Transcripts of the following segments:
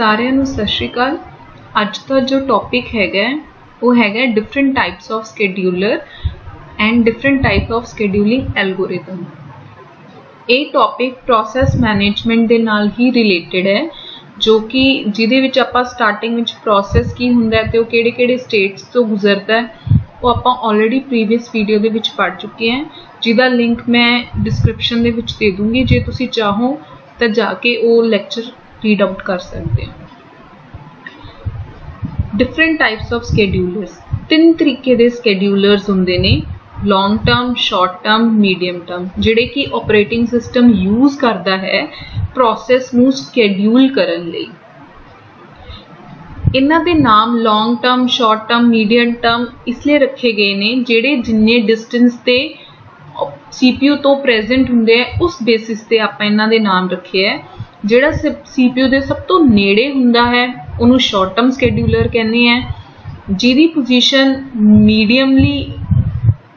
ਸਾਰਿਆਂ ਨੂੰ ਸਤਿ ਸ਼੍ਰੀ ਅਕਾਲ। ਅੱਜ ਦਾ ਜੋ ਟੌਪਿਕ ਹੈਗਾ, ਉਹ ਹੈਗਾ different types of scheduler and different type of scheduling algorithm ਇਹ ਟੌਪਿਕ ਪ੍ਰੋਸੈਸ ਮੈਨੇਜਮੈਂਟ ਦੇ ਨਾਲ ਹੀ ਰਿਲੇਟਡ ਹੈ, ਜੋ ਕਿ ਜਿਹਦੇ ਵਿੱਚ ਆਪਾਂ ਸਟਾਰਟਿੰਗ ਵਿੱਚ ਪ੍ਰੋਸੈਸ ਕੀ ਹੁੰਦਾ ਤੇ ਉਹ ਕਿਹੜੇ-ਕਿਹੜੇ ਸਟੇਟਸ ਤੋਂ ਗੁਜ਼ਰਦਾ ਹੈ, ਉਹ ਆਪਾਂ ਆਲਰੇਡੀ ਪ੍ਰੀਵੀਅਸ ਵੀਡੀਓ ਦੇ ਵਿੱਚ ਪੜ ਚੁੱਕੇ ਹਾਂ। ਜਿਹਦਾ ਲਿੰਕ ਮੈਂ ਡਿਸਕ੍ਰਿਪਸ਼ਨ ਦੇ ਵਿੱਚ ਦੇ ਦੂੰਗੀ, ਜੇ ਤੁਸੀਂ ਚਾਹੋ ਤਾਂ ਜਾ ਕੇ ਉਹ ਲੈਕਚਰ ਰੀਡ ਆਊਟ ਕਰ ਸਕਦੇ ਹਾਂ ਡਿਫਰੈਂਟ ਟਾਈਪਸ ਆਫ ਸਕੇਡਿਊਲਰਸ ਤਿੰਨ ਤਰੀਕੇ ਦੇ ਸਕੇਡਿਊਲਰਸ ਹੁੰਦੇ ਨੇ long term short term medium term ਜਿਹੜੇ ਕਿ ਆਪਰੇਟਿੰਗ ਸਿਸਟਮ ਯੂਜ਼ ਕਰਦਾ ਹੈ ਪ੍ਰੋਸੈਸ ਨੂੰ ਸਕੇਡਿਊਲ ਕਰਨ ਲਈ ਇਹਨਾਂ ਦੇ ਨਾਮ long term short term medium term ਇਸ ਲਈ ਰੱਖੇ ਗਏ ਨੇ ਜਿਹੜੇ ਜਿੰਨੇ ਡਿਸਟੈਂਸ ਤੇ CPU ਤੋਂ ਪ੍ਰੈਜ਼ੈਂਟ ਹੁੰਦੇ ਆ ਉਸ ਬੇਸਿਸ ਤੇ ਆਪਾਂ ਇਹਨਾਂ ਦੇ ਨਾਮ ਰੱਖੇ ਆ ਜਿਹੜਾ CPU ਦੇ ਸਭ ਤੋਂ ਨੇੜੇ ਹੁੰਦਾ ਹੈ, ਉਹਨੂੰ ਸ਼ਾਰਟ ਟਰਮ ਸਕੇਡਿਊਲਰ ਕਹਿੰਦੇ ਆ। ਜਿਹਦੀ ਪੋਜੀਸ਼ਨ ਮੀਡੀਅਮਲੀ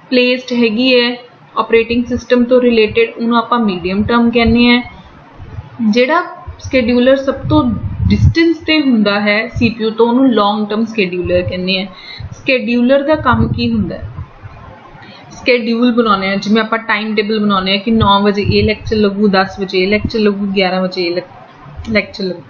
ਪਲੇਸਡ ਹੈਗੀ ਹੈ ਆਪਰੇਟਿੰਗ ਸਿਸਟਮ ਤੋਂ ਰਿਲੇਟਡ ਉਹਨੂੰ ਆਪਾਂ ਮੀਡੀਅਮ ਟਰਮ ਕਹਿੰਦੇ ਆ। ਜਿਹੜਾ ਸਕੇਡਿਊਲਰ ਸਭ ਤੋਂ ਡਿਸਟੈਂਸ ਤੇ ਹੁੰਦਾ ਹੈ, CPU ਤੋਂ ਉਹਨੂੰ ਲੌਂਗ ਟਰਮ ਸਕੇਡਿਊਲਰ ਕਹਿੰਦੇ ਆ। ਸਕੇਡਿਊਲਰ ਦਾ ਕੰਮ ਕੀ ਹੁੰਦਾ ਹੈ? ਸਕੇਡਿਊਲ ਬਣਾਉਣੇ ਆ ਜਿਵੇਂ ਆਪਾਂ ਟਾਈਮ ਟੇਬਲ ਬਣਾਉਣੇ ਆ ਕਿ 9 ਵਜੇ ਇਹ ਲੈਕਚਰ ਲੱਗੂ 10 ਵਜੇ ਇਹ ਲੈਕਚਰ ਲੱਗੂ 11 ਵਜੇ ਇਹ ਲੈਕਚਰ ਲੱਗੂ।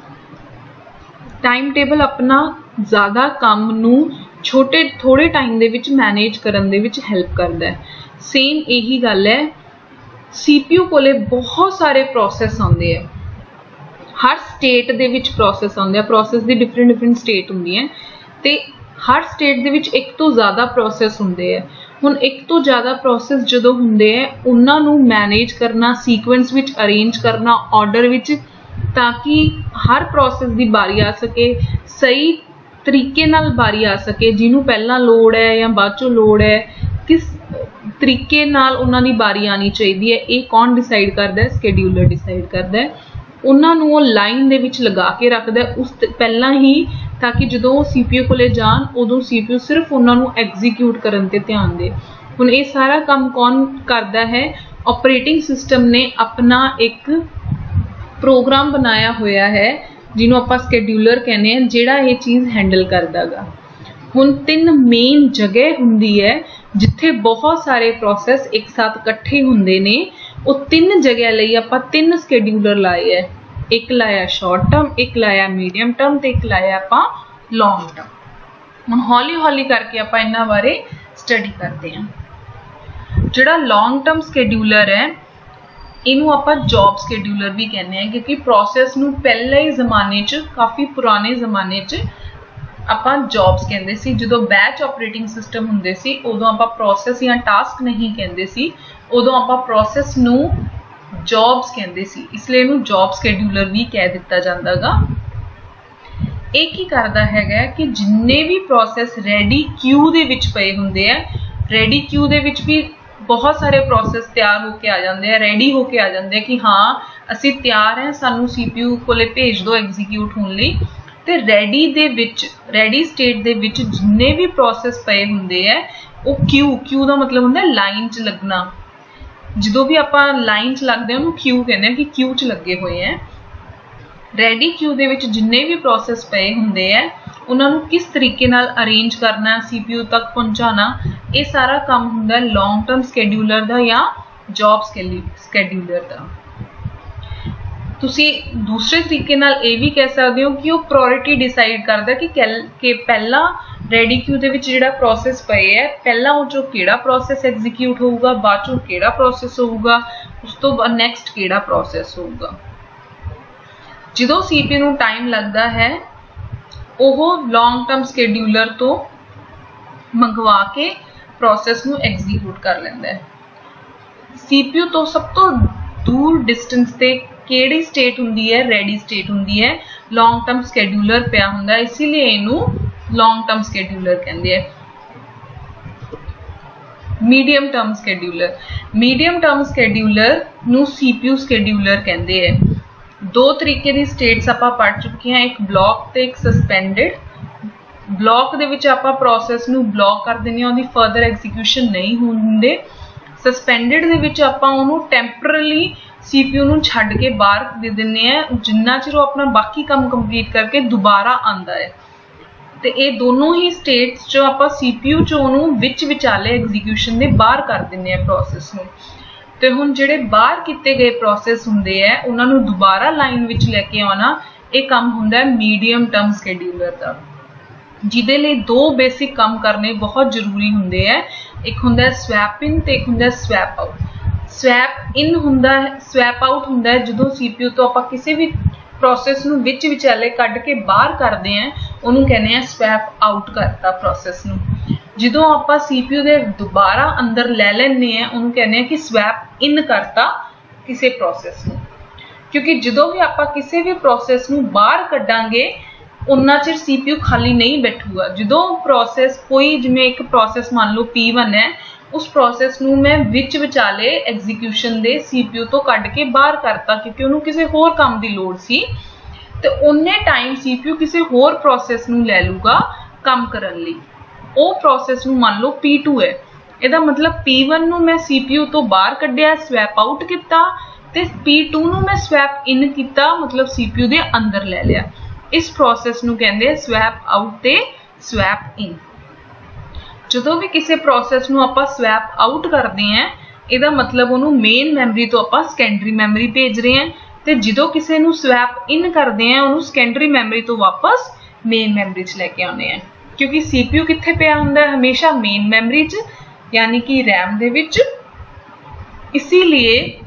ਟਾਈਮ ਟੇਬਲ ਆਪਣਾ ਜ਼ਿਆਦਾ ਕੰਮ ਨੂੰ ਛੋਟੇ ਥੋੜੇ ਟਾਈਮ ਦੇ ਵਿੱਚ ਮੈਨੇਜ ਕਰਨ ਦੇ ਵਿੱਚ ਹੈਲਪ ਕਰਦਾ ਹੈ। ਸੇਮ ਇਹੀ ਗੱਲ ਹੈ CPU ਕੋਲੇ ਬਹੁਤ ਸਾਰੇ ਪ੍ਰੋਸੈਸ ਆਉਂਦੇ ਆ। ਹਰ ਸਟੇਟ ਦੇ ਵਿੱਚ ਪ੍ਰੋਸੈਸ ਆਉਂਦੇ ਆ ਪ੍ਰੋਸੈਸ ਦੀ ਡਿਫਰੈਂਟ ਡਿਫਰੈਂਟ ਸਟੇਟ ਹੁੰਦੀ ਹੈ। ਤੇ ਹਰ ਸਟੇਟ ਦੇ ਵਿੱਚ ਇੱਕ ਤੋਂ ਜ਼ਿਆਦਾ ਪ੍ਰੋਸੈਸ ਹੁੰਦੇ ਆ। ਹੁਣ ਇੱਕ ਤੋਂ ਜ਼ਿਆਦਾ ਪ੍ਰੋਸੈਸ ਜਦੋਂ ਹੁੰਦੇ ਆ, ਉਹਨਾਂ ਨੂੰ ਮੈਨੇਜ ਕਰਨਾ ਸੀਕੁਐਂਸ ਵਿੱਚ ਅਰੇਂਜ ਕਰਨਾ ਆਰਡਰ ਵਿੱਚ, ਤਾਂ ਕਿ ਹਰ ਪ੍ਰੋਸੈਸ ਦੀ ਬਾਰੀ ਆ ਸਕੇ, ਸਹੀ ਤਰੀਕੇ ਨਾਲ ਬਾਰੀ ਆ ਸਕੇ, ਜਿਹਨੂੰ ਪਹਿਲਾਂ ਲੋੜ ਹੈ ਜਾਂ ਬਾਅਦ ਚੋਂ ਲੋੜ ਹੈ, ਕਿਸ ਤਰੀਕੇ ਨਾਲ ਉਹਨਾਂ ਦੀ ਵਾਰੀ ਆਣੀ ਚਾਹੀਦੀ ਹੈ, ਇਹ ਕੌਣ ਡਿਸਾਈਡ ਕਰਦਾ ਹੈ ਸਕੇਡਿਊਲਰ ਡਿਸਾਈਡ ਕਰਦਾ ਹੈ। ਉਹਨਾਂ ਨੂੰ ਉਹ ਲਾਈਨ ਦੇ ਵਿੱਚ ਲਗਾ ਕੇ ਰੱਖਦਾ ਉਸ ਪਹਿਲਾਂ ਹੀ ਤਾਂ ਕਿ ਜਦੋਂ ਉਹ CPU ਕੋਲੇ ਜਾਣ, ਉਦੋਂ CPU ਸਿਰਫ ਉਹਨਾਂ ਨੂੰ ਐਗਜ਼ੀਕਿਊਟ ਕਰਨ ਤੇ ਧਿਆਨ ਦੇ। ਹੁਣ ਇਹ ਸਾਰਾ ਕੰਮ ਕੌਣ ਕਰਦਾ ਹੈ? ਆਪਰੇਟਿੰਗ ਸਿਸਟਮ ਨੇ ਆਪਣਾ ਇੱਕ ਪ੍ਰੋਗਰਾਮ ਬਣਾਇਆ ਹੋਇਆ ਹੈ, ਜਿਹਨੂੰ ਆਪਾਂ ਸਕੇਡਿਊਲਰ ਕਹਿੰਦੇ ਆ ਜਿਹੜਾ ਇਹ ਚੀਜ਼ ਹੈਂਡਲ ਕਰਦਾਗਾ। ਹੁਣ ਤਿੰਨ ਮੇਨ ਜਗ੍ਹਾ ਹੁੰਦੀ ਹੈ, ਜਿੱਥੇ ਬਹੁਤ ਸਾਰੇ ਪ੍ਰੋਸੈਸ ਇੱਕ ਸਾਥ ਇਕੱਠੇ ਹੁੰਦੇ ਨੇ। ਉਹ ਤਿੰਨ ਜਗ੍ਹਾ ਲਈ ਆਪਾਂ ਤਿੰਨ ਸਕੇਡਿਊਲਰ ਲਾਏ ਹੈ ਇੱਕ ਲਾਇਆ ਸ਼ਾਰਟ ਟਰਮ ਇੱਕ ਲਾਇਆ ਮੀਡੀਅਮ ਟਰਮ ਤੇ ਇੱਕ ਲਾਇਆ ਆਪਾਂ ਲੌਂਗ ਟਰਮ ਹੁਣ ਹੌਲੀ ਹੌਲੀ ਕਰਕੇ ਆਪਾਂ ਇਹਨਾਂ ਬਾਰੇ ਸਟੱਡੀ ਕਰਦੇ ਹਾਂ ਜਿਹੜਾ ਲੌਂਗ ਟਰਮ ਸਕੇਡਿਊਲਰ ਹੈ ਇਹਨੂੰ ਆਪਾਂ ਜੌਬ ਸਕੇਡਿਊਲਰ ਵੀ ਕਹਿੰਦੇ ਆ, ਕਿਉਂਕਿ ਪ੍ਰੋਸੈਸ ਨੂੰ ਪਹਿਲੇ ਜ਼ਮਾਨੇ 'ਚ, ਕਾਫੀ ਪੁਰਾਣੇ ਜ਼ਮਾਨੇ 'ਚ ਆਪਾਂ ਜੌਬਸ ਕਹਿੰਦੇ ਸੀ। ਜਦੋਂ ਬੈਚ ਆਪਰੇਟਿੰਗ ਸਿਸਟਮ ਹੁੰਦੇ ਸੀ, ਉਦੋਂ ਆਪਾਂ ਪ੍ਰੋਸੈਸ ਜਾਂ ਟਾਸਕ ਨਹੀਂ ਕਹਿੰਦੇ ਸੀ। ਉਦੋਂ ਆਪਾਂ ਪ੍ਰੋਸੈਸ ਨੂੰ ਜੌਬਸ ਕਹਿੰਦੇ ਸੀ, ਇਸ ਲਈ ਇਹਨੂੰ ਜੌਬ ਸਕੇਡਿਊਲਰ ਵੀ ਕਹਿ ਦਿੱਤਾ ਜਾਂਦਾਗਾ। ਇਹ ਕੀ ਕਰਦਾ ਹੈਗਾ ਕਿ ਜਿੰਨੇ ਵੀ ਪ੍ਰੋਸੈਸ ਰੈਡੀ ਕਿਊ ਦੇ ਵਿੱਚ ਪਏ ਹੁੰਦੇ ਆ ਰੈਡੀ ਕਿਊ ਦੇ ਵਿੱਚ ਵੀ ਬਹੁਤ ਸਾਰੇ ਪ੍ਰੋਸੈਸ ਤਿਆਰ ਹੋ ਕੇ ਆ ਜਾਂਦੇ ਆ ਰੈਡੀ ਹੋ ਕੇ ਆ ਜਾਂਦੇ ਆ ਕਿ ਹਾਂ, ਅਸੀਂ ਤਿਆਰ ਹਾਂ, ਸਾਨੂੰ CPU ਕੋਲੇ ਭੇਜ ਦਿਓ ਐਗਜ਼ੀਕਿਊਟ ਹੋਣ ਲਈ। ਤੇ ਰੈਡੀ ਦੇ ਵਿੱਚ ਰੈਡੀ ਸਟੇਟ ਦੇ ਵਿੱਚ ਜਿੰਨੇ ਵੀ ਪ੍ਰੋਸੈਸ ਪਏ ਹੁੰਦੇ ਆ, ਉਹ ਕਿਊ ਕਿਊ ਦਾ ਮਤਲਬ ਹੁੰਦਾ ਲਾਈਨ 'ਚ ਲੱਗਣਾ। ਜਦੋਂ ਵੀ ਆਪਾਂ ਲਾਈਨ 'ਚ ਲੱਗਦੇ ਉਹਨੂੰ ਕਿਊ ਕਹਿੰਦੇ ਆ ਕਿ ਕਿਊ 'ਚ ਲੱਗੇ ਹੋਏ ਆ ਰੈਡੀ ਕਿਊ ਦੇ ਵਿੱਚ ਜਿੰਨੇ ਵੀ ਪ੍ਰੋਸੈਸ ਪਏ ਹੁੰਦੇ ਆ ਉਹਨਾਂ ਨੂੰ ਕਿਸ ਤਰੀਕੇ ਨਾਲ ਅਰੇਂਜ ਕਰਨਾ CPU ਤੱਕ ਪਹੁੰਚਾਉਣਾ, ਇਹ ਸਾਰਾ ਕੰਮ ਹੁੰਦਾ ਲੌਂਗ ਟਰਮ ਸਕੇਡਿਊਲਰ ਦਾ ਜਾਂ ਜੌਬ ਸਕੇਡਿਊਲਰ ਦਾ। ਤੁਸੀਂ ਦੂਸਰੇ ਤਰੀਕੇ ਨਾਲ ਇਹ ਵੀ ਕਹਿ ਸਕਦੇ ਹੋ ਕਿ ਉਹ ਪ੍ਰਾਇੋਰਟੀ ਡਿਸਾਈਡ ਕਰਦਾ ਕਿ ਕਿ ਪਹਿਲਾਂ ਰੈਡੀ ਕਿਊ ਦੇ ਵਿੱਚ ਜਿਹੜਾ ਪ੍ਰੋਸੈਸ ਪਏ ਹੈ, ਪਹਿਲਾਂ ਉਹ ਚੋਂ ਕਿਹੜਾ ਪ੍ਰੋਸੈਸ ਐਗਜ਼ੀਕਿਊਟ ਹੋਊਗਾ, ਬਾਅਦ ਚੋਂ ਕਿਹੜਾ ਪ੍ਰੋਸੈਸ ਹੋਊਗਾ, ਉਸ ਤੋਂ ਨੈਕਸਟ ਕਿਹੜਾ ਪ੍ਰੋਸੈਸ ਹੋਊਗਾ। ਜਦੋਂ CPU ਨੂੰ ਟਾਈਮ ਲੱਗਦਾ ਹੈ, ਉਹ ਲੌਂਗ ਟਰਮ ਸਕੇਡਿਊਲਰ ਤੋਂ ਮੰਗਵਾ ਕੇ ਪ੍ਰੋਸੈਸ ਨੂੰ ਐਗਜ਼ੀਕਿਊਟ ਕਰ ਲੈਂਦਾ ਹੈ। CPU ਤੋਂ ਸਭ ਤੋਂ ਦੂਰ ਡਿਸਟੈਂਸ ਤੇ ਕਿਹੜੀ ਸਟੇਟ ਹੁੰਦੀ ਹੈ ਰੈਡੀ ਸਟੇਟ ਹੁੰਦੀ ਹੈ ਲੌਂਗ ਟਰਮ ਸਕੇਡਿਊਲਰ ਪਿਆ ਹੁੰਦਾ ਇਸ ਲਈ ਇਹਨੂੰ ਲੌਂਗ ਟਰਮ ਸਕੇਡਿਊਲਰ ਕਹਿੰਦੇ ਆ। Medium term scheduler medium term scheduler ਨੂੰ CPU ਸਕੇਡਿਊਲਰ ਕਹਿੰਦੇ ਆ। ਦੋ ਤਰੀਕੇ ਦੀ ਸਟੇਟਸ ਆਪਾਂ ਪੜ ਚੁੱਕੇ ਹਾਂ, ਇੱਕ ਬਲੌਕ ਤੇ ਇੱਕ ਸਸਪੈਂਡਡ ਬਲੌਕ ਦੇ ਵਿੱਚ ਆਪਾਂ ਪ੍ਰੋਸੈਸ ਨੂੰ ਬਲੌਕ ਕਰ ਦਿੰਦੇ ਹਾਂ, ਉਹਦੀ ਫਰਦਰ ਐਗਜ਼ੀਕਿਊਸ਼ਨ ਨਹੀਂ ਹੁੰਦੇ ਸਸਪੈਂਡਡ ਦੇ ਵਿੱਚ ਆਪਾਂ ਉਹਨੂੰ ਟੈਂਪਰਰੀ CPU ਨੂੰ ਛੱਡ ਕੇ ਬਾਹਰ ਦੇ ਦਿੰਨੇ ਆ ਜਿੰਨਾ ਚਿਰ ਉਹ ਆਪਣਾ ਬਾਕੀ ਕੰਮ ਕੰਪਲੀਟ ਕਰਕੇ ਦੁਬਾਰਾ ਆਂਦਾ ਹੈ। ਤੇ ਇਹ ਦੋਨੋਂ ਹੀ ਸਟੇਟਸ ਚੋਂ ਆਪਾਂ CPU ਚੋਂ ਉਹਨੂੰ ਵਿੱਚ ਵਿਚਾਲੇ ਐਗਜ਼ੀਕਿਊਸ਼ਨ ਦੇ ਬਾਹਰ ਕਰ ਦਿੰਨੇ ਆ ਪ੍ਰੋਸੈਸ ਨੂੰ। ਤੇ ਹੁਣ ਜਿਹੜੇ ਬਾਹਰ ਕੀਤੇ ਗਏ ਪ੍ਰੋਸੈਸ ਹੁੰਦੇ ਆ, ਉਹਨਾਂ ਨੂੰ ਦੁਬਾਰਾ ਲਾਈਨ ਵਿੱਚ ਲੈ ਕੇ ਆਉਣਾ, ਇਹ ਕੰਮ ਹੁੰਦਾ ਹੈ ਮੀਡੀਅਮ ਟਰਮ ਸਕੇਡਿਊਲਰ ਦਾ। ਜਿਹਦੇ ਲਈ ਦੋ ਬੇਸਿਕ ਕੰਮ ਕਰਨੇ ਬਹੁਤ ਜ਼ਰੂਰੀ ਹੁੰਦੇ ਆ। ਇੱਕ ਹੁੰਦਾ ਸਵੈਪ ਇਨ ਤੇ ਇੱਕ ਹੁੰਦਾ ਸਵੈਪ ਆਊਟ ਸਵੈਪ ਇਨ ਹੁੰਦਾ ਸਵੈਪ ਆਊਟ ਹੁੰਦਾ ਹੈ ਜਦੋਂ CPU ਤੋਂ ਆਪਾਂ ਕਿਸੇ ਵੀ ਪ੍ਰੋਸੈਸ ਨੂੰ ਵਿੱਚ ਵਿਚਾਲੇ ਕੱਢ ਕੇ ਬਾਹਰ ਕਰਦੇ ਆ ਉਹਨੂੰ ਕਹਿੰਦੇ ਆ ਸਵੈਪ ਆਊਟ ਕਰਤਾ ਪ੍ਰੋਸੈਸ ਨੂੰ। ਜਦੋਂ ਆਪਾਂ CPU ਦੇ ਦੁਬਾਰਾ ਅੰਦਰ ਲੈ ਲੈਂਦੇ ਆ ਉਹਨੂੰ ਕਹਿੰਦੇ ਆ ਕਿ ਸਵੈਪ ਇਨ ਕਰਤਾ ਕਿਸੇ ਪ੍ਰੋਸੈਸ ਨੂੰ। ਕਿਉਂਕਿ ਜਦੋਂ ਵੀ ਆਪਾਂ ਕਿਸੇ ਵੀ ਪ੍ਰੋਸੈਸ ਨੂੰ ਬਾਹਰ ਕੱਢਾਂਗੇ, ਉਨਾ ਚਿਰ CPU ਖਾਲੀ ਨਹੀਂ ਬੈਠੂਗਾ। ਜਦੋਂ ਪ੍ਰੋਸੈਸ ਕੋਈ ਜਿਵੇਂ ਇੱਕ ਪ੍ਰੋਸੈਸ ਮੰਨ ਲਓ P1 ਹੈ, ਉਸ ਪ੍ਰੋਸੈਸ ਨੂੰ ਮੈਂ ਵਿੱਚ ਵਿਚਾਲੇ ਐਗਜ਼ੀਕਿਊਸ਼ਨ ਦੇ CPU ਤੋਂ ਕੱਢ ਕੇ ਬਾਹਰ ਕਰਤਾ, ਕਿਉਂਕਿ ਉਹਨੂੰ ਕਿਸੇ ਹੋਰ ਕੰਮ ਦੀ ਲੋੜ ਸੀ। ਤੇ ਉਹਨੇ ਟਾਈਮ CPU ਕਿਸੇ ਹੋਰ ਪ੍ਰੋਸੈਸ ਨੂੰ ਲੈ ਲੂਗਾ ਕੰਮ ਕਰਨ ਲਈ। ਉਹ ਪ੍ਰੋਸੈਸ ਨੂੰ ਮੰਨ ਲਓ P2 ਹੈ। ਇਹਦਾ ਮਤਲਬ P1 ਨੂੰ ਮੈਂ CPU ਤੋਂ ਬਾਹਰ ਕੱਢਿਆ ਸਵੈਪ ਆਊਟ ਕੀਤਾ ਤੇ P2 ਨੂੰ ਮੈਂ ਸਵੈਪ ਇਨ ਕੀਤਾ, ਮਤਲਬ CPU ਦੇ ਅੰਦਰ ਲੈ ਲਿਆ। ਇਸ ਪ੍ਰੋਸੈਸ ਨੂੰ ਕਹਿੰਦੇ ਆ ਸਵੈਪ ਆਊਟ ਤੇ ਸਵੈਪ ਇਨ ਜਦੋਂ ਵੀ ਕਿਸੇ ਪ੍ਰੋਸੈਸ ਨੂੰ ਆਪਾਂ ਸਵੈਪ ਆਊਟ ਕਰਦੇ ਆਂ ਇਹਦਾ ਮਤਲਬ ਉਹਨੂੰ ਮੇਨ ਮੈਮਰੀ ਤੋਂ ਆਪਾਂ ਸੈਕੰਡਰੀ ਮੈਮਰੀ ਭੇਜ ਰਹੇ ਆਂ ਤੇ ਜਦੋਂ ਕਿਸੇ ਨੂੰ ਸਵੈਪ ਇਨ ਕਰਦੇ ਆਂ, ਉਹਨੂੰ ਸੈਕੰਡਰੀ ਮੈਮਰੀ ਤੋਂ ਵਾਪਸ ਮੇਨ ਮੈਮਰੀ 'ਚ ਲੈ ਕੇ ਆਉਂਦੇ ਆਂ। ਕਿਉਂਕਿ CPU ਕਿੱਥੇ ਪਿਆ ਹੁੰਦਾ ਹੈ? ਹਮੇਸ਼ਾ ਮੇਨ ਮੈਮਰੀ 'ਚ, ਯਾਨੀ ਕਿ RAM ਦੇ ਵਿੱਚ। ਇਸੇ ਲਈ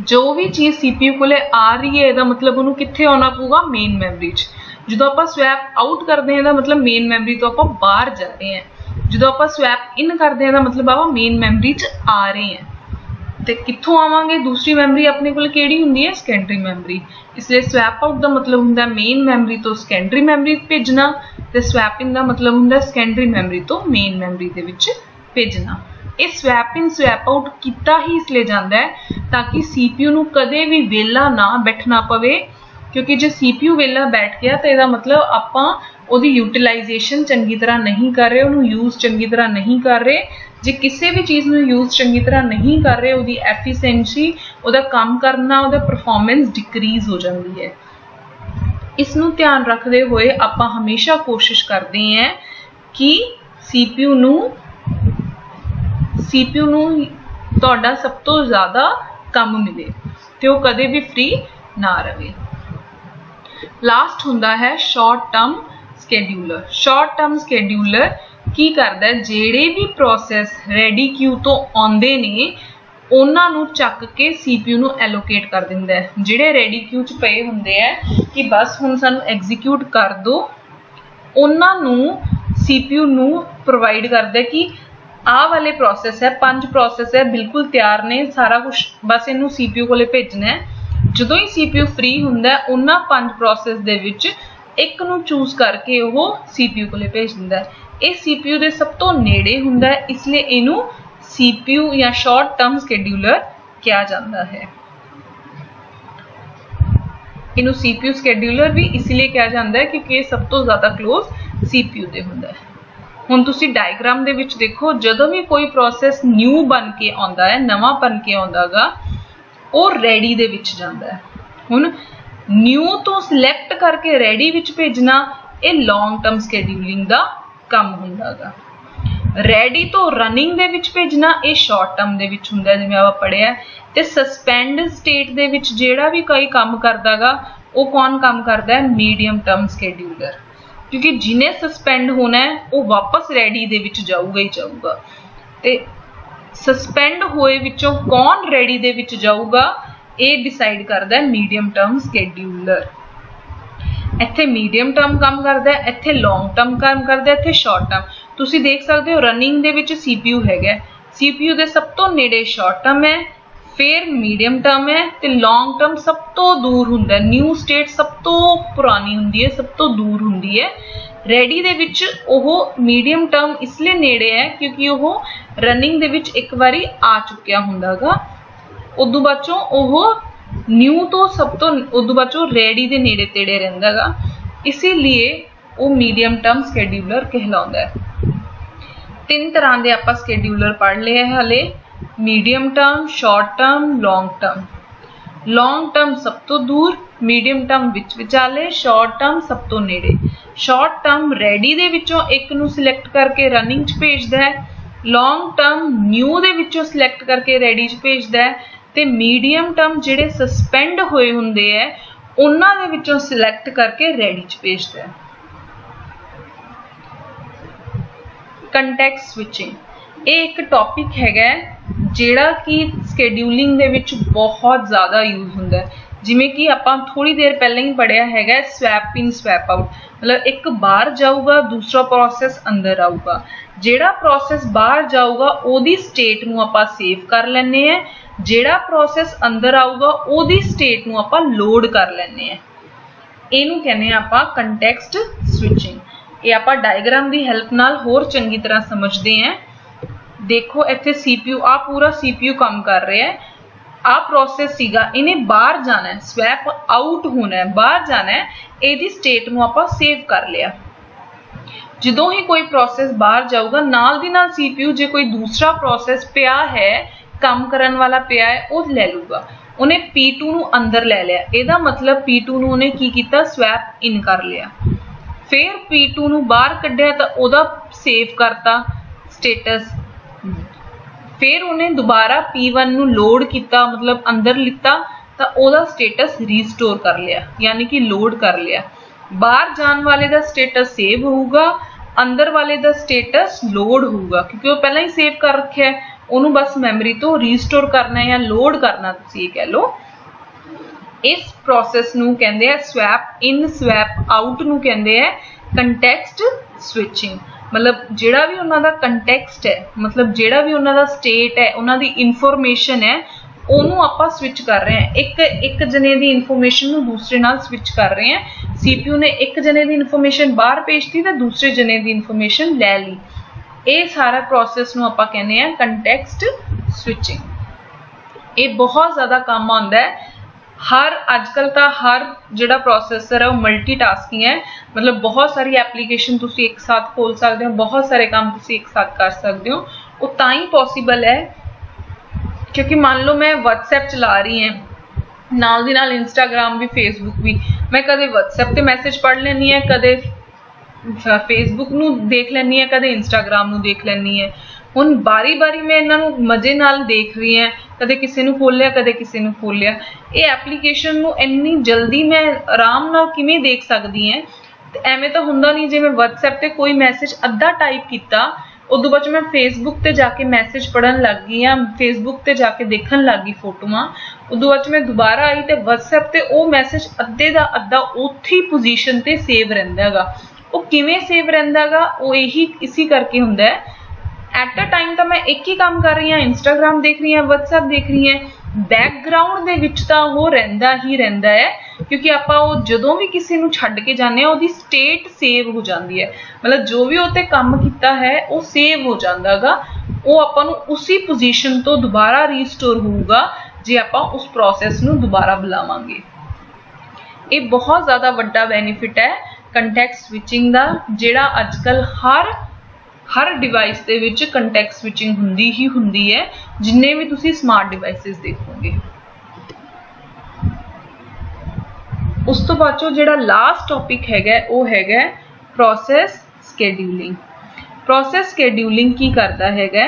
ਜੋ ਵੀ ਚੀਜ਼ CPU ਕੋਲੇ ਆ ਰਹੀ ਹੈ, ਇਹਦਾ ਮਤਲਬ ਉਹਨੂੰ ਕਿੱਥੇ ਆਉਣਾ ਪਊਗਾ? ਮੇਨ ਮੈਮਰੀ 'ਚ। ਜਦੋਂ ਆਪਾਂ ਸਵੈਪ ਆਊਟ ਕਰਦੇ ਹਾਂ, ਇਹਦਾ ਮਤਲਬ ਮੇਨ ਮੈਮਰੀ ਤੋਂ ਆਪਾਂ ਬਾਹਰ ਜਾਂਦੇ ਹਾਂ। ਜਦੋਂ ਆਪਾਂ ਸਵੈਪ ਇਨ ਕਰਦੇ ਹਾਂ, ਇਹਦਾ ਮਤਲਬ ਆਪਾਂ ਮੇਨ ਮੈਮਰੀ 'ਚ ਆ ਰਹੇ ਹਾਂ। ਤੇ ਕਿੱਥੋਂ ਆਵਾਂਗੇ? ਦੂਸਰੀ ਮੈਮਰੀ ਆਪਣੇ ਕੋਲ ਕਿਹੜੀ ਹੁੰਦੀ ਹੈ? ਸੈਕੰਡਰੀ ਮੈਮਰੀ ਇਸ ਲਈ ਸਵੈਪ ਆਊਟ ਦਾ ਮਤਲਬ ਹੁੰਦਾ ਮੇਨ ਮੈਮਰੀ ਤੋਂ ਸੈਕੰਡਰੀ ਮੈਮਰੀ ਭੇਜਣਾ ਤੇ ਸਵੈਪਿੰਗ ਦਾ ਮਤਲਬ ਹੁੰਦਾ ਸੈਕੰਡਰੀ ਮੈਮਰੀ ਤੋਂ ਮੇਨ ਮੈਮਰੀ ਦੇ ਵਿੱਚ ਭੇਜਣਾ। ਇਹ ਸਵੈਪ ਇਨ ਸਵੈਪ ਆਊਟ ਕੀਤਾ ਹੀ ਇਸ ਲਈ ਜਾਂਦਾ ਹੈ ਤਾਂ ਕਿ CPU ਨੂੰ ਕਦੇ ਵੀ ਵਿਹਲਾ ਨਾ ਬੈਠਣਾ ਪਵੇ। ਕਿਉਂਕਿ ਜੇ CPU ਵਿਹਲਾ ਬੈਠ ਗਿਆ ਤਾਂ ਇਹਦਾ ਮਤਲਬ ਆਪਾਂ ਉਹਦੀ ਯੂਟਿਲਾਈਜੇਸ਼ਨ ਚੰਗੀ ਤਰ੍ਹਾਂ ਨਹੀਂ ਕਰ ਰਹੇ, ਉਹਨੂੰ ਯੂਜ਼ ਚੰਗੀ ਤਰ੍ਹਾਂ ਨਹੀਂ ਕਰ ਰਹੇ, ਜੇ ਕਿਸੇ ਵੀ ਚੀਜ਼ ਨੂੰ ਯੂਜ਼ ਚੰਗੀ ਤਰ੍ਹਾਂ ਨਹੀਂ ਕਰ ਰਹੇ, ਉਹਦੀ ਐਫੀਸ਼ੀਐਂਸੀ ਉਹਦਾ ਕੰਮ ਕਰਨਾ, ਉਹਦਾ ਪਰਫਾਰਮੈਂਸ ਡਿਕਰੀਜ਼ ਹੋ ਜਾਂਦੀ ਹੈ। ਇਸ ਨੂੰ ਧਿਆਨ ਰੱਖਦੇ ਹੋਏ ਆਪਾਂ ਹਮੇਸ਼ਾ ਕੋਸ਼ਿਸ਼ ਕਰਦੇ ਹਾਂ ਕਿ CPU ਨੂੰ CPU ਨੂੰ ਤੁਹਾਡਾ ਸਭ ਤੋਂ ਜ਼ਿਆਦਾ ਕੰਮ ਮਿਲੇ ਤੇ ਉਹ ਕਦੇ ਵੀ ਫ੍ਰੀ ਨਾ ਰਵੇ ਲਾਸਟ ਹੁੰਦਾ ਹੈ short term scheduler short term scheduler ਕੀ ਕਰਦਾ ਜਿਹੜੇ ਵੀ ਪ੍ਰੋਸੈਸ ਰੈਡੀ ਕਿਊ ਤੋਂ ਆਉਂਦੇ ਨੇ, ਉਹਨਾਂ ਨੂੰ ਚੱਕ ਕੇ CPU ਨੂੰ ਐਲੋਕੇਟ ਕਰ ਦਿੰਦਾ ਹੈ। ਜਿਹੜੇ ਰੈਡੀ ਕਿਊ ਚ ਪਏ ਹੁੰਦੇ ਆ ਕਿ ਬਸ ਹੁਣ ਸਾਨੂੰ ਐਗਜ਼ੀਕਿਊਟ ਕਰ ਦਿਓ ਉਹਨਾਂ ਨੂੰ CPU ਨੂੰ ਪ੍ਰੋਵਾਈਡ ਕਰਦਾ ਕਿ ਆਹ ਵਾਲੇ ਪ੍ਰੋਸੈਸ ਹੈ, ਪੰਜ ਪ੍ਰੋਸੈਸ ਹੈ, ਬਿਲਕੁਲ ਤਿਆਰ ਨੇ, ਸਾਰਾ ਕੁਝ ਬਸ ਇਹਨੂੰ CPU ਕੋਲੇ ਭੇਜਣਾ ਹੈ। ਜਦੋਂ ਹੀ CPU ਫ੍ਰੀ ਹੁੰਦਾ ਉਹਨਾਂ ਪੰਜ ਪ੍ਰੋਸੈਸ ਦੇ ਵਿੱਚ ਇੱਕ ਨੂੰ ਚੂਜ਼ ਕਰਕੇ ਉਹ CPU ਕੋਲੇ ਭੇਜ ਦਿੰਦਾ ਹੈ। ਇਹ CPU ਦੇ ਸਭ ਤੋਂ ਨੇੜੇ ਹੁੰਦਾ ਹੈ, ਇਸ ਲਈ ਇਹਨੂੰ CPU ਜਾਂ ਸ਼ਾਰਟ ਟਰਮ ਸਕੇਡਿਊਲਰ ਕਿਹਾ ਜਾਂਦਾ ਹੈ। ਇਹਨੂੰ CPU ਸਕੇਡਿਊਲਰ ਵੀ ਇਸ ਲਈ ਕਿਹਾ ਜਾਂਦਾ ਹੈ ਕਿਉਂਕਿ ਇਹ ਸਭ ਤੋਂ ਜ਼ਿਆਦਾ ক্লোਜ਼ CPU ਦੇ ਹੁੰਦਾ ਹੈ। ਹੁਣ ਤੁਸੀਂ ਡਾਇਗਰਾਮ ਦੇ ਵਿੱਚ ਦੇਖੋ, ਜਦੋਂ ਵੀ ਕੋਈ ਪ੍ਰੋਸੈਸ ਨਿਊ ਬਣ ਕੇ ਆਉਂਦਾ ਹੈ, ਨਵਾਂ ਬਣ ਕੇ ਆਉਂਦਾਗਾ ਉਹ ਰੈਡੀ ਦੇ ਵਿੱਚ ਜਾਂਦਾ ਹੈ। ਹੁਣ ਨਿਊ ਤੋਂ ਸਿਲੈਕਟ ਕਰਕੇ ਰੈਡੀ ਵਿੱਚ ਭੇਜਣਾ, ਇਹ ਲੌਂਗ ਟਰਮ ਸਕੇਡਿਊਲਿੰਗ ਦਾ ਕੰਮ ਹੁੰਦਾ ਹੁੰਦਾਗਾ। ਰੈਡੀ ਤੋਂ ਰਨਿੰਗ ਦੇ ਵਿੱਚ ਭੇਜਣਾ, ਇਹ ਸ਼ਾਰਟ ਟਰਮ ਦੇ ਵਿੱਚ ਹੁੰਦਾ, ਜਿਵੇਂ ਆਪਾਂ ਪੜਿਆ ਤੇ ਸਸਪੈਂਡ ਸਟੇਟ ਦੇ ਵਿੱਚ ਜਿਹੜਾ ਵੀ ਕੋਈ ਕੰਮ ਕਰਦਾਗਾ, ਉਹ ਕੌਣ ਕੰਮ ਕਰਦਾ ਹੈ? ਮੀਡੀਅਮ ਟਰਮ ਸਕੇਡਿਊਲਰ ਕਿਉਂਕਿ ਜਿਨੇ ਸਸਪੈਂਡ ਹੋਣਾ ਹੈ, ਉਹ ਵਾਪਸ ਰੈਡੀ ਦੇ ਵਿੱਚ ਜਾਊਗਾ ਹੀ ਜਾਊਗਾ। ਤੇ ਸਸਪੈਂਡ ਹੋਏ ਵਿੱਚੋਂ ਕੌਣ ਰੈਡੀ ਦੇ ਵਿੱਚ ਜਾਊਗਾ? ਇਹ ਡਿਸਾਈਡ ਕਰਦਾ ਹੈ ਮੀਡੀਅਮ ਟਰਮ ਸਕੇਡਿਊਲਰ ਇੱਥੇ ਮੀਡੀਅਮ ਟਰਮ ਕੰਮ ਕਰਦਾ ਹੈ, ਇੱਥੇ ਲੌਂਗ ਟਰਮ ਕੰਮ ਕਰਦਾ ਹੈ, ਇੱਥੇ ਸ਼ਾਰਟ ਟਰਮ ਤੁਸੀਂ ਦੇਖ ਸਕਦੇ ਹੋ ਰਨਿੰਗ ਦੇ ਵਿੱਚ CPU ਹੈਗਾ CPU ਦੇ ਸਭ ਤੋਂ ਨੇੜੇ ਸ਼ਾਰਟ ਟਰਮ ਹੈ, ਫਿਰ ਮੀਡੀਅਮ ਟਰਮ ਹੈ ਤੇ ਲੌਂਗ ਟਰਮ ਸਭ ਤੋਂ ਦੂਰ ਹੁੰਦਾ ਹੈ। ਨਿਊ ਸਟੇਟ ਸਭ ਤੋਂ ਪੁਰਾਣੀ ਹੁੰਦੀ ਹੈ, ਸਭ ਤੋਂ ਦੂਰ ਹੁੰਦੀ ਹੈ। ਰੈਡੀ ਦੇ ਵਿੱਚ ਉਹ ਮੀਡੀਅਮ ਟਰਮ ਇਸ ਲਈ ਨੇੜੇ ਹੈ ਕਿਉਂਕਿ ਉਹ ਰਨਿੰਗ ਦੇ ਵਿੱਚ ਇੱਕ ਵਾਰੀ ਆ ਚੁੱਕਿਆ ਹੁੰਦਾਗਾ। ਉਦੋਂ ਬਾਅਦੋਂ ਉਹ ਨਿਊ ਤੋਂ ਸਭ ਤੋਂ ਉਦੋਂ ਬਾਅਦੋਂ ਰੈਡੀ ਦੇ ਨੇੜੇ ਤੇੜੇ ਰਹਿੰਦਾਗਾ। ਇਸੇ ਲਈ ਉਹ ਮੀਡੀਅਮ ਟਰਮ ਸਕੇਡਿਊਲਰ ਕਹਿਲਾਉਂਦਾ ਹੈ। ਤਿੰਨ ਤਰ੍ਹਾਂ ਦੇ ਆਪਾਂ ਸਕੇਡਿਊਲਰ ਪੜ੍ਹ ਲਏ ਹਲੇ। Medium term short term long term long term ਸਭ ਤੋਂ ਦੂਰ ਮੀਡੀਅਮ ਟਰਮ ਵਿੱਚ ਵਿਚਾਲੇ ਸ਼ਾਰਟ ਟਰਮ ਸਭ ਤੋਂ ਨੇੜੇ। ਸ਼ਾਰਟ ਟਰਮ ਰੈਡੀ ਦੇ ਵਿੱਚੋਂ ਇੱਕ ਨੂੰ ਸਿਲੈਕਟ ਕਰਕੇ ਰਨਿੰਗ 'ਚ ਭੇਜਦਾ ਹੈ। ਲੌਂਗ ਟਰਮ ਨਿਊ ਦੇ ਵਿੱਚੋਂ ਸਿਲੈਕਟ ਕਰਕੇ ਰੈਡੀ 'ਚ ਭੇਜਦਾ ਹੈ। ਤੇ ਮੀਡੀਅਮ ਟਰਮ ਜਿਹੜੇ ਸਸਪੈਂਡ ਹੋਏ ਹੁੰਦੇ ਐ, ਉਹਨਾਂ ਦੇ ਵਿੱਚੋਂ ਸਿਲੈਕਟ ਕਰਕੇ ਰੈਡੀ 'ਚ ਭੇਜਦਾ ਹੈ ਕੰਟੈਕਸਟ ਸਵਿਚਿੰਗ ਇਹ ਇੱਕ ਟੌਪਿਕ ਹੈਗਾ ਜਿਹੜਾ ਕਿ ਸਕੇਡਿਊਲਿੰਗ ਦੇ ਵਿੱਚ ਬਹੁਤ ਜ਼ਿਆਦਾ ਯੂਜ਼ ਹੁੰਦਾ ਹੈ ਜਿਵੇਂ ਕਿ ਆਪਾਂ ਥੋੜੀ ਦੇਰ ਪਹਿਲਾਂ ਹੀ ਪੜਿਆ ਹੈਗਾ ਸਵੈਪ ਇਨ ਸਵੈਪ ਆਊਟ ਮਤਲਬ ਇੱਕ ਬਾਹਰ ਜਾਊਗਾ, ਦੂਸਰਾ ਪ੍ਰੋਸੈਸ ਅੰਦਰ ਆਊਗਾ। ਜਿਹੜਾ ਪ੍ਰੋਸੈਸ ਬਾਹਰ ਜਾਊਗਾ, ਉਹਦੀ ਸਟੇਟ ਨੂੰ ਆਪਾਂ ਸੇਵ ਕਰ ਲੈਨੇ ਆ ਜਿਹੜਾ ਪ੍ਰੋਸੈਸ ਅੰਦਰ ਆਊਗਾ, ਉਹਦੀ ਸਟੇਟ ਨੂੰ ਆਪਾਂ ਲੋਡ ਕਰ ਲੈਨੇ ਆ ਇਹਨੂੰ ਕਹਿੰਦੇ ਆ ਆਪਾਂ ਕੰਟੈਕਸਟ ਸਵਿਚਿੰਗ ਇਹ ਆਪਾਂ ਡਾਇਗਰਾਮ ਦੀ ਹੈਲਪ ਨਾਲ ਹੋਰ ਚੰਗੀ ਤਰ੍ਹਾਂ ਸਮਝਦੇ ਆਂ ਦੇਖੋ, ਇੱਥੇ CPU ਆ ਪੂਰਾ CPU ਕੰਮ ਕਰ ਰਿਹਾ ਹੈ। ਆ ਪ੍ਰੋਸੈਸ ਸੀਗਾ, ਇਹਨੇ ਬਾਹਰ ਜਾਣਾ ਸਵੈਪ ਆਊਟ ਹੋਣਾ ਬਾਹਰ ਜਾਣਾ ਇਹਦੀ ਸਟੇਟ ਨੂੰ ਆਪਾਂ ਸੇਵ ਕਰ ਲਿਆ। ਜਦੋਂ ਹੀ ਕੋਈ ਪ੍ਰੋਸੈਸ ਬਾਹਰ ਜਾਊਗਾ, ਨਾਲ ਦੀ ਨਾਲ CPU ਜੇ ਕੋਈ ਦੂਸਰਾ ਪ੍ਰੋਸੈਸ ਪਿਆ ਹੈ, ਕੰਮ ਕਰਨ ਵਾਲਾ ਪਿਆ ਹੈ, ਉਹ ਲੈ ਲੂਗਾ ਉਹਨੇ P2 ਨੂੰ ਅੰਦਰ ਲੈ ਲਿਆ। ਇਹਦਾ ਮਤਲਬ P2 ਨੂੰ ਉਹਨੇ ਕੀ ਕੀਤਾ? ਸਵੈਪ ਇਨ ਕਰ ਲਿਆ। ਫਿਰ P2 ਨੂੰ ਬਾਹਰ ਕੱਢਿਆ ਤਾਂ ਉਹਦਾ ਸੇਵ ਕਰਤਾ ਸਟੇਟਸ ਫਿਰ ਉਹਨੇ ਦੁਬਾਰਾ P1 ਨੂੰ ਲੋਡ ਕੀਤਾ, ਮਤਲਬ ਅੰਦਰ ਲਿੱਤਾ, ਤਾਂ ਉਹਦਾ ਸਟੇਟਸ ਰੀਸਟੋਰ ਕਰ ਲਿਆ, ਯਾਨੀ ਕਿ ਲੋਡ ਕਰ ਲਿਆ। ਬਾਹਰ ਜਾਣ ਵਾਲੇ ਦਾ ਸਟੇਟਸ ਸੇਵ ਹੋਊਗਾ, ਅੰਦਰ ਵਾਲੇ ਦਾ ਸਟੇਟਸ ਲੋਡ ਹੋਊਗਾ, ਕਿਉਂਕਿ ਉਹ ਪਹਿਲਾਂ ਹੀ ਸੇਵ ਕਰ ਰੱਖਿਆ ਹੈ, ਉਹਨੂੰ ਬਸ ਮੈਮਰੀ ਤੋਂ ਰੀਸਟੋਰ ਕਰਨਾ ਹੈ ਜਾਂ ਲੋਡ ਕਰਨਾ ਤੁਸੀਂ ਇਹ ਕਹਿ ਲਓ। ਇਸ ਪ੍ਰੋਸੈਸ ਨੂੰ ਕਹਿੰਦੇ ਆ ਸਵੈਪ ਇਨ ਸਵੈਪ ਆਊਟ ਨੂੰ ਕਹਿੰਦੇ ਆ ਕੰਟੈਕਸਟ ਸਵਿਚਿੰਗ ਮਤਲਬ ਜਿਹੜਾ ਵੀ ਉਹਨਾਂ ਦਾ ਕੰਟੈਕਸਟ ਹੈ, ਮਤਲਬ ਜਿਹੜਾ ਵੀ ਉਹਨਾਂ ਦਾ ਸਟੇਟ ਹੈ, ਉਹਨਾਂ ਦੀ ਇਨਫੋਰਮੇਸ਼ਨ ਹੈ, ਉਹਨੂੰ ਆਪਾਂ ਸਵਿਚ ਕਰ ਰਹੇ ਹਾਂ। ਇੱਕ ਇੱਕ ਜਨੇ ਦੀ ਇਨਫੋਰਮੇਸ਼ਨ ਨੂੰ ਦੂਸਰੇ ਨਾਲ ਸਵਿਚ ਕਰ ਰਹੇ ਹਾਂ। CPU ਨੇ ਇੱਕ ਜਨੇ ਦੀ ਇਨਫੋਰਮੇਸ਼ਨ ਬਾਹਰ ਭੇਜਤੀ ਤਾਂ ਦੂਸਰੇ ਜਨੇ ਦੀ ਇਨਫੋਰਮੇਸ਼ਨ ਲੈ ਲਈ। ਇਹ ਸਾਰਾ ਪ੍ਰੋਸੈਸ ਨੂੰ ਆਪਾਂ ਕਹਿੰਦੇ ਆ ਕੰਟੈਕਸਟ ਸਵਿਚਿੰਗ ਇਹ ਬਹੁਤ ਜ਼ਿਆਦਾ ਕੰਮ ਆਉਂਦਾ ਹੈ। ਹਰ ਅੱਜਕੱਲ ਤਾਂ ਹਰ ਜਿਹੜਾ ਪ੍ਰੋਸੈਸਰ ਹੈ ਉਹ ਮਲਟੀਟਾਸਕਿੰਗ ਹੈ। ਮਤਲਬ ਬਹੁਤ ਸਾਰੀ ਐਪਲੀਕੇਸ਼ਨ ਤੁਸੀਂ ਇੱਕ ਸਾਥ ਖੋਲ ਸਕਦੇ ਹੋ, ਬਹੁਤ ਸਾਰੇ ਕੰਮ ਤੁਸੀਂ ਇੱਕ ਸਾਥ ਕਰ ਸਕਦੇ ਹੋ। ਉਹ ਤਾਂ ਹੀ ਪੋਸੀਬਲ ਹੈ, ਕਿਉਂਕਿ ਮੰਨ ਲਓ ਮੈਂ WhatsApp ਚਲਾ ਰਹੀ ਹਾਂ, ਨਾਲ ਦੀ ਨਾਲ Instagram ਵੀ, Facebook ਵੀ। ਮੈਂ ਕਦੇ WhatsApp ਤੇ ਮੈਸੇਜ ਪੜ੍ਹ ਲੈਣੀ ਹੈ, ਕਦੇ Facebook ਨੂੰ ਦੇਖ ਲੈਣੀ ਹੈ, ਕਦੇ Instagram ਨੂੰ ਦੇਖ ਲੈਣੀ ਹੈ। ਹੁਣ ਬਾਰੀ-ਬਾਰੀ ਮੈਂ ਇਹਨਾਂ ਨੂੰ ਮਜ਼ੇ ਨਾਲ ਦੇਖ ਰਹੀ ਹਾਂ। ਕਦੇ ਕਿਸੇ ਨੂੰ ਖੋਲਿਆ ਕਦੇ ਕਿਸੇ ਨੂੰ ਖੋਲਿਆ ਇਹ ਐਪਲੀਕੇਸ਼ਨ ਨੂੰ ਇੰਨੀ ਜਲਦੀ ਮੈਂ ਆਰਾਮ ਨਾਲ ਕਿਵੇਂ ਦੇਖ ਸਕਦੀ ਹਾਂ? ਤੇ ਐਵੇਂ ਤਾਂ ਹੁੰਦਾ ਨਹੀਂ, ਜੇ WhatsApp ਤੇ ਕੋਈ ਮੈਸੇਜ ਅੱਧਾ ਟਾਈਪ ਕੀਤਾ, ਉਦੋਂ ਬਾਅਦ ਮੈਂ Facebook ਤੇ ਜਾ ਕੇ ਮੈਸੇਜ ਪੜਨ ਲੱਗ ਗਈ ਆ Facebook ਤੇ ਜਾ ਕੇ ਦੇਖਣ ਲੱਗ ਗਈ ਫੋਟੋਆਂ। ਉਦੋਂ ਬਾਅਦ ਮੈਂ ਦੁਬਾਰਾ ਆਈ ਤੇ WhatsApp ਤੇ ਉਹ ਮੈਸੇਜ ਅੱਧੇ ਦਾ ਅੱਧਾ ਉੱਥੇ ਹੀ ਪੋਜੀਸ਼ਨ ਤੇ ਸੇਵ ਰਹਿੰਦਾ ਹੈਗਾ। ਉਹ ਕਿਵੇਂ ਸੇਵ ਰਹਿੰਦਾ ਹੈਗਾ? ਉਹ ਇਹੀ ਇਸੇ ਕਰਕੇ ਹੁੰਦਾ ਹੈ ਐਟ ਅ ਟਾਈਮ ਤਾਂ ਮੈਂ ਇੱਕ ਹੀ ਕੰਮ ਕਰ ਰਹੀ ਹਾਂ ਇੰਸਟਾਗ੍ਰam ਦੇਖ ਰਹੀ ਹਾਂ, WhatsApp ਦੇਖ ਰਹੀ ਹਾਂ। ਬੈਕਗ੍ਰਾਉਂਡ ਦੇ ਵਿੱਚ ਤਾਂ ਉਹ ਰਹਿੰਦਾ ਹੀ ਰਹਿੰਦਾ ਹੈ, ਕਿਉਂਕਿ ਆਪਾਂ ਉਹ ਜਦੋਂ ਵੀ ਕਿਸੇ ਨੂੰ ਛੱਡ ਕੇ ਜਾਂਦੇ ਆ ਉਹਦੀ ਸਟੇਟ ਸੇਵ ਹੋ ਜਾਂਦੀ ਹੈ। ਮਤਲਬ ਜੋ ਵੀ ਉਹ ਤੇ ਕੰਮ ਕੀਤਾ ਹੈ, ਉਹ ਸੇਵ ਹੋ ਜਾਂਦਾਗਾ ਉਹ ਆਪਾਂ ਨੂੰ ਉਸੇ ਪੋਜੀਸ਼ਨ ਤੋਂ ਦੁਬਾਰਾ ਰੀਸਟੋਰ ਹੋਊਗਾ, ਜੇ ਆਪਾਂ ਉਸ ਪ੍ਰੋਸੈਸ ਨੂੰ ਦੁਬਾਰਾ ਬੁਲਾਵਾਂਗੇ। ਇਹ ਬਹੁਤ ਜ਼ਿਆਦਾ ਵੱਡਾ ਬੈਨੀਫਿਟ ਹੈ ਕੰਟੈਕਸਟ ਸਵਿਚਿੰਗ ਦਾ, ਜਿਹੜਾ ਅੱਜਕੱਲ ਹਰ ਹਰ ਡਿਵਾਈਸ ਦੇ ਵਿੱਚ ਕੰਟੈਕਟ ਸਵਿਚਿੰਗ ਹੁੰਦੀ ਹੀ ਹੁੰਦੀ ਹੈ, ਜਿੰਨੇ ਵੀ ਤੁਸੀਂ ਸਮਾਰਟ ਡਿਵਾਈਸਸ ਦੇਖੋਗੇ। ਉਸ ਤੋਂ ਬਾਅਦ ਜੋ ਜਿਹੜਾ ਲਾਸਟ ਟੌਪਿਕ ਹੈਗਾ, ਉਹ ਹੈਗਾ ਪ੍ਰੋਸੈਸ ਸਕੇਡਿਊਲਿੰਗ ਪ੍ਰੋਸੈਸ ਸਕੇਡਿਊਲਿੰਗ ਕੀ ਕਰਦਾ ਹੈਗਾ?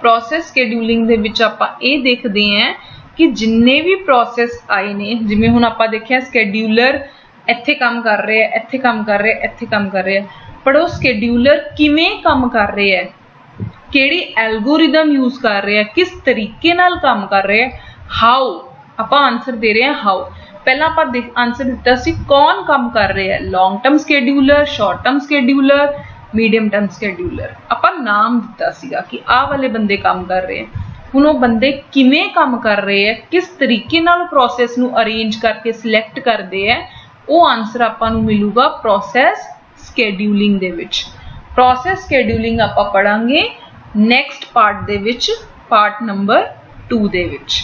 ਪ੍ਰੋਸੈਸ ਸਕੇਡਿਊਲਿੰਗ ਦੇ ਵਿੱਚ ਆਪਾਂ ਇਹ ਦੇਖਦੇ ਹਾਂ ਕਿ ਜਿੰਨੇ ਵੀ ਪ੍ਰੋਸੈਸ ਆਏ ਨੇ, ਜਿਵੇਂ ਹੁਣ ਆਪਾਂ ਦੇਖਿਆ ਸਕੇਡਿਊਲਰ ਇੱਥੇ ਕੰਮ ਕਰ ਰਿਹਾ ਹੈ ਇੱਥੇ ਕੰਮ ਕਰ ਰਿਹਾ, ਇੱਥੇ ਕੰਮ ਕਰ ਰਿਹਾ। ਹੈ ਪਰ ਉਹ ਸਕੇਡਿਊਲਰ ਕਿਵੇਂ ਕੰਮ ਕਰ ਰਿਹਾ ਹੈ ਕਿਹੜੀ ਐਲਗੋਰਿਦਮ ਯੂਜ਼ ਕਰ ਰਿਹਾ ਹੈ ਕਿਸ ਤਰੀਕੇ ਨਾਲ ਕੰਮ ਕਰ ਰਿਹਾ ਹੈ ਹਾਊ ਆਪਾਂ ਆਨਸਰ ਦੇ ਰਹੇ ਹਾਂ ਹਾਊ ਪਹਿਲਾਂ ਆਪਾਂ ਆਨਸਰ ਦਿੱਤਾ ਸੀ ਕੌਣ ਕੰਮ ਕਰ ਰਿਹਾ ਹੈ long term scheduler short term scheduler medium term scheduler ਆਪਾਂ ਨਾਮ ਦਿੱਤਾ ਸੀਗਾ ਕਿ ਆਹ ਵਾਲੇ ਬੰਦੇ ਕੰਮ ਕਰ ਰਹੇ ਹੈ ਹੁਣ ਉਹ ਬੰਦੇ ਕਿਵੇਂ ਕੰਮ ਕਰ ਰਹੇ ਹੈ ਕਿਸ ਤਰੀਕੇ ਨਾਲ ਪ੍ਰੋਸੈਸ ਨੂੰ ਅਰੇਂਜ ਕਰਕੇ ਸਿਲੈਕਟ ਕਰਦੇ ਹੈ ਉਹ ਆਨਸਰ ਆਪਾਂ ਨੂੰ ਮਿਲੂਗਾ ਪ੍ਰੋਸੈਸ ਸਕੇਡਿਊਲਿੰਗ ਦੇ ਵਿੱਚ। ਪ੍ਰੋਸੈਸ ਸਕੇਡਿਊਲਿੰਗ ਆਪਾਂ ਪੜਾਂਗੇ ਨੈਕਸਟ ਪਾਰਟ ਦੇ ਵਿੱਚ ਪਾਰਟ ਨੰਬਰ 2 ਦੇ ਵਿੱਚ।